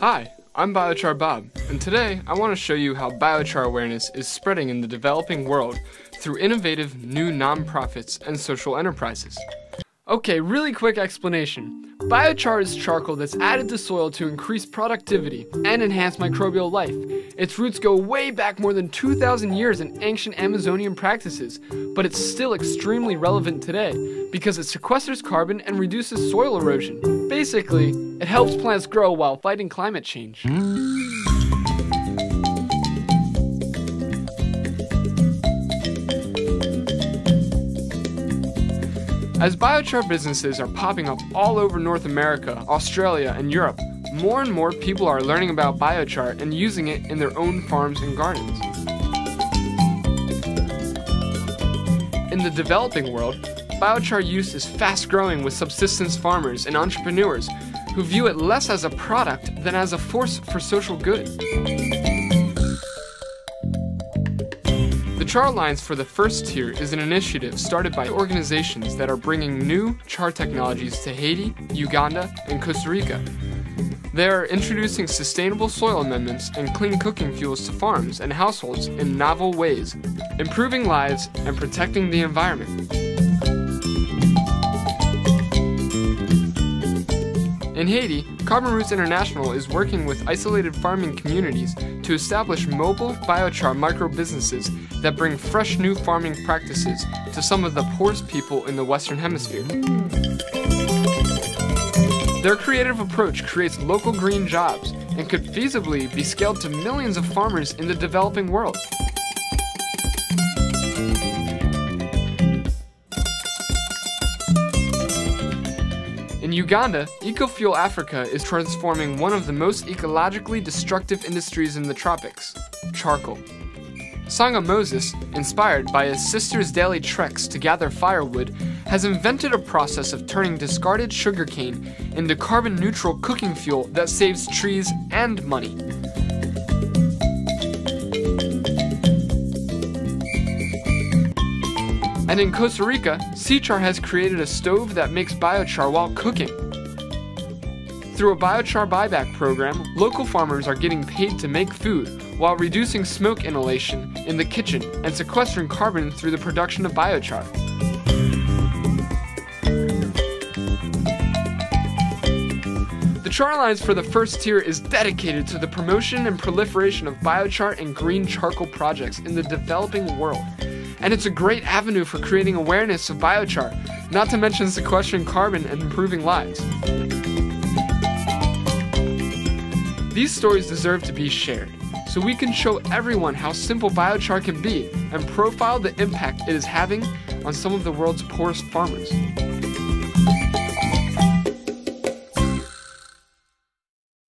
Hi, I'm Biochar Bob, and today I want to show you how biochar awareness is spreading in the developing world through innovative new nonprofits and social enterprises. Okay, really quick explanation. Biochar is charcoal that's added to soil to increase productivity and enhance microbial life. Its roots go way back more than 2,000 years in ancient Amazonian practices, but it's still extremely relevant today because it sequesters carbon and reduces soil erosion. Basically, it helps plants grow while fighting climate change. As biochar businesses are popping up all over North America, Australia, and Europe, more and more people are learning about biochar and using it in their own farms and gardens. In the developing world, biochar use is fast growing with subsistence farmers and entrepreneurs who view it less as a product than as a force for social good. The Char Alliance for the First Tier is an initiative started by organizations that are bringing new char technologies to Haiti, Uganda, and Costa Rica. They are introducing sustainable soil amendments and clean cooking fuels to farms and households in novel ways, improving lives and protecting the environment. In Haiti, Carbon Roots International is working with isolated farming communities to establish mobile biochar micro businesses that bring fresh new farming practices to some of the poorest people in the Western Hemisphere. Their creative approach creates local green jobs and could feasibly be scaled to millions of farmers in the developing world. In Uganda, Ecofuel Africa is transforming one of the most ecologically destructive industries in the tropics charcoal. Sanga Moses, inspired by his sister's daily treks to gather firewood, has invented a process of turning discarded sugarcane into carbon neutral cooking fuel that saves trees and money. And in Costa Rica, Seachar has created a stove that makes biochar while cooking. Through a biochar buyback program, local farmers are getting paid to make food while reducing smoke inhalation in the kitchen and sequestering carbon through the production of biochar. The Char Alliance for the First Tier is dedicated to the promotion and proliferation of biochar and green charcoal projects in the developing world and it's a great avenue for creating awareness of biochar, not to mention sequestering carbon and improving lives. These stories deserve to be shared, so we can show everyone how simple biochar can be and profile the impact it is having on some of the world's poorest farmers.